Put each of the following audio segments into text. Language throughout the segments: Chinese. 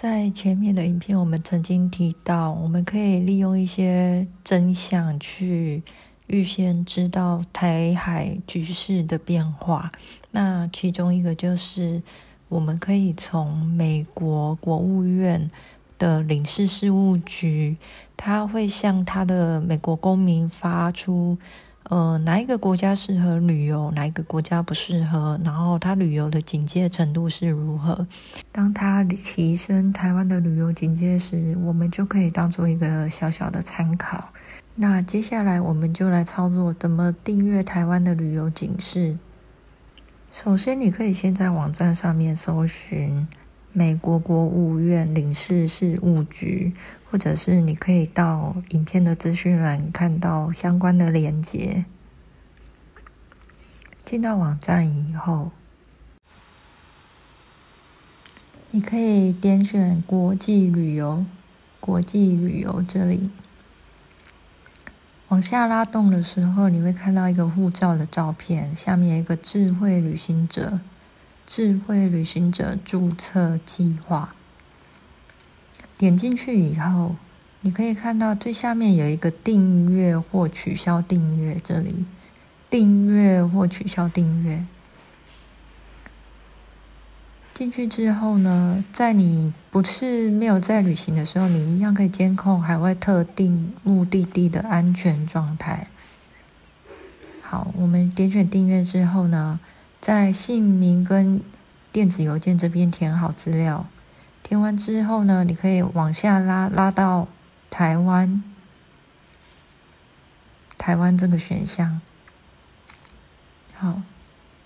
在前面的影片，我们曾经提到，我们可以利用一些真相去预先知道台海局势的变化。那其中一个就是，我们可以从美国国务院的领事事务局，他会向他的美国公民发出。呃，哪一个国家适合旅游，哪一个国家不适合？然后它旅游的警戒程度是如何？当它提升台湾的旅游警戒时，我们就可以当做一个小小的参考。那接下来我们就来操作怎么订阅台湾的旅游警示。首先，你可以先在网站上面搜寻。美国国务院领事事务局，或者是你可以到影片的资讯栏看到相关的链接。进到网站以后，你可以点选国际旅游，国际旅游这里，往下拉动的时候，你会看到一个护照的照片，下面有一个智慧旅行者。智慧旅行者注册计划，点进去以后，你可以看到最下面有一个订阅或取消订阅，这里订阅或取消订阅。进去之后呢，在你不是没有在旅行的时候，你一样可以监控海外特定目的地的安全状态。好，我们点选订阅之后呢？在姓名跟电子邮件这边填好资料，填完之后呢，你可以往下拉，拉到台湾，台湾这个选项。好，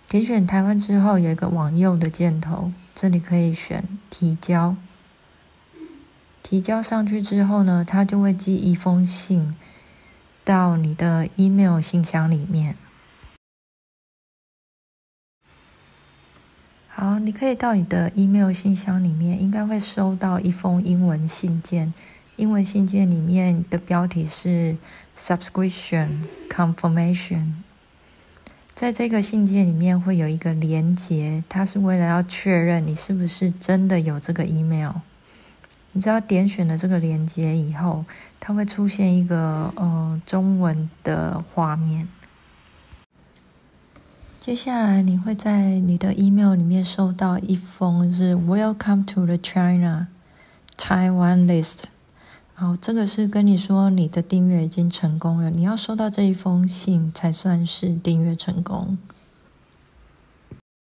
点选台湾之后，有一个往右的箭头，这里可以选提交。提交上去之后呢，它就会寄一封信到你的 email 信箱里面。好，你可以到你的 email 信箱里面，应该会收到一封英文信件。英文信件里面的标题是 “subscription confirmation”。在这个信件里面会有一个连接，它是为了要确认你是不是真的有这个 email。你只要点选了这个连接以后，它会出现一个呃中文的画面。接下来你会在你的 email 里面收到一封是 Welcome to the China Taiwan List，好，这个是跟你说你的订阅已经成功了，你要收到这一封信才算是订阅成功。